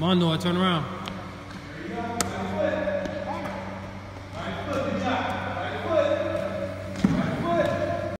Mondo, I turn around.